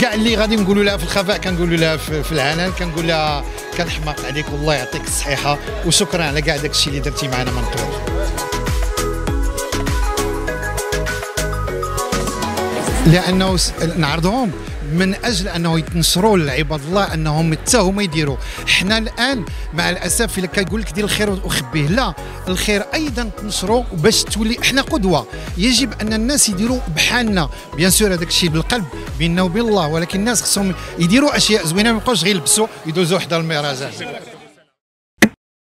كاع اللي غادي نقولوا لها في الخفاء كنقولوا لها في العنان كنقول لها كنحماق عليك والله يعطيك الصحيحة وشكرا على كاع داك الشيء اللي درتي معنا من قبل. لأنه نعرضهم. من أجل أنه يتنشروا لعباد الله أنهم حتى هما يديروا. حنا الآن مع الأسف إلا كيقول لك دير الخير وخبيه لا الخير أيضا تنشروا باش تولي إحنا قدوة. يجب أن الناس يديروا بحالنا. بيان سور هذاك الشيء بالقلب بيننا وبين الله. ولكن الناس خصهم يديروا أشياء زوينة ما يبقاوش غير يلبسوا يدوزوا حدا المهرجان